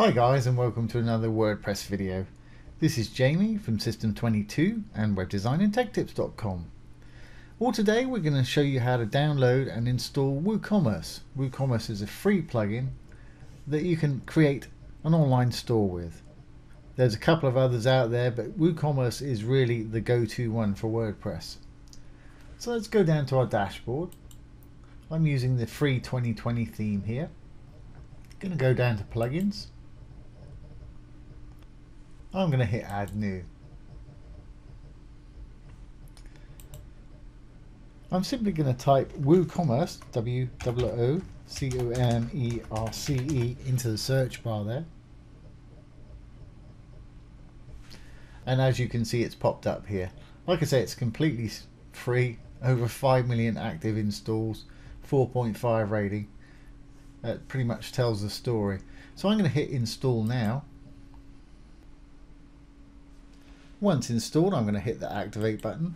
Hi guys and welcome to another WordPress video. This is Jamie from System22 and webdesignandtechtips.com. Well today we're going to show you how to download and install WooCommerce. WooCommerce is a free plugin that you can create an online store with. There's a couple of others out there but WooCommerce is really the go-to one for WordPress. So let's go down to our dashboard. I'm using the free 2020 theme here. I'm Going to go down to plugins I'm going to hit add new. I'm simply going to type WooCommerce, W-O-O-C-O-M-E-R-C-E into the search bar there. And as you can see, it's popped up here. Like I say, it's completely free, over 5 million active installs, 4.5 rating. That pretty much tells the story. So I'm going to hit install now. Once installed, I'm going to hit the activate button.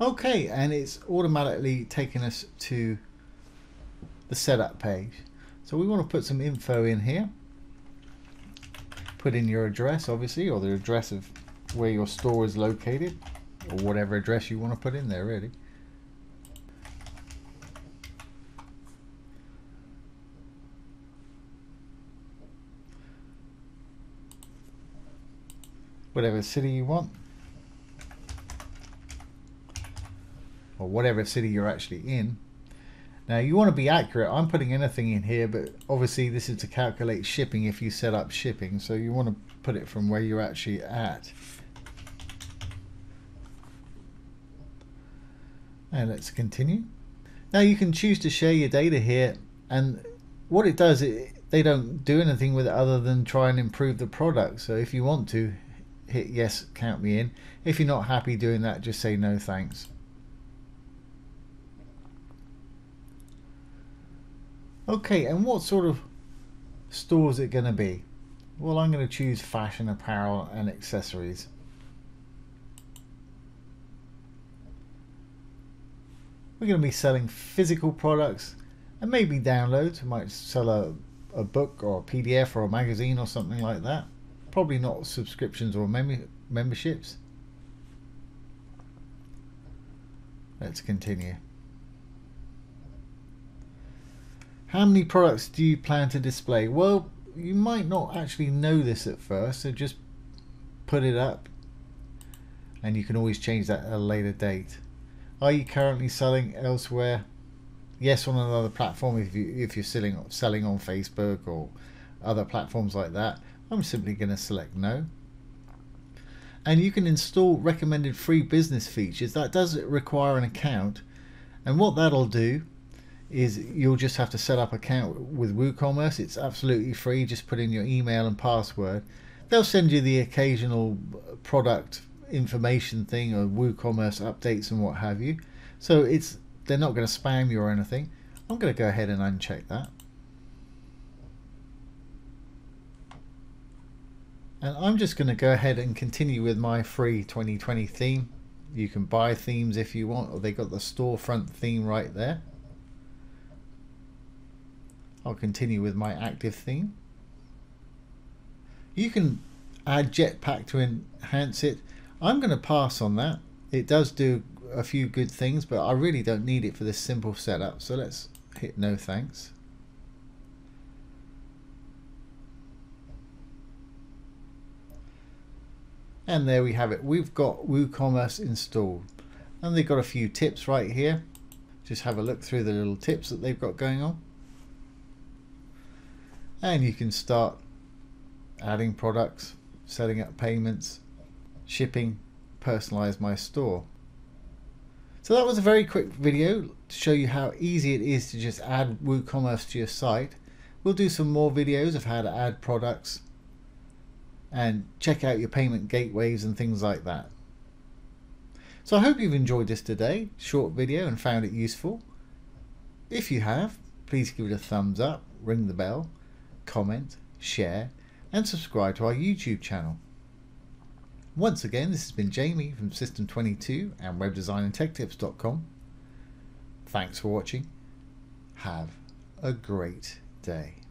Okay, and it's automatically taking us to the setup page. So we want to put some info in here. Put in your address, obviously, or the address of where your store is located, or whatever address you want to put in there, really. Whatever city you want. Or whatever city you're actually in. Now you want to be accurate I'm putting anything in here but obviously this is to calculate shipping if you set up shipping so you want to put it from where you're actually at. And let's continue. Now you can choose to share your data here and what it does it they don't do anything with it other than try and improve the product. So if you want to hit yes, count me in. If you're not happy doing that, just say no thanks. Okay, and what sort of store is it going to be? Well, I'm going to choose fashion, apparel and accessories. We're going to be selling physical products and maybe downloads. We might sell a, a book or a PDF or a magazine or something like that. Probably not subscriptions or mem memberships. Let's continue. How many products do you plan to display? Well, you might not actually know this at first, so just put it up and you can always change that at a later date. Are you currently selling elsewhere? Yes, on another platform if you if you're selling selling on Facebook or other platforms like that. I'm simply going to select no. And you can install recommended free business features. That does require an account. And what that'll do is you'll just have to set up account with WooCommerce. It's absolutely free. Just put in your email and password. They'll send you the occasional uh, product information thing or WooCommerce updates and what have you. So it's they're not going to spam you or anything. I'm going to go ahead and uncheck that. And I'm just going to go ahead and continue with my free 2020 theme. You can buy themes if you want, or they got the storefront theme right there. I'll continue with my active theme. You can add Jetpack to enhance it. I'm going to pass on that. It does do a few good things, but I really don't need it for this simple setup. So let's hit no thanks. And there we have it. We've got WooCommerce installed. And they've got a few tips right here. Just have a look through the little tips that they've got going on. And you can start adding products, setting up payments, shipping, personalize my store. So that was a very quick video to show you how easy it is to just add WooCommerce to your site. We'll do some more videos of how to add products and check out your payment gateways and things like that. So I hope you've enjoyed this today, short video and found it useful. If you have, please give it a thumbs up, ring the bell, comment, share and subscribe to our YouTube channel. Once again, this has been Jamie from System22 and webdesignandtechtips.com. Thanks for watching have a great day.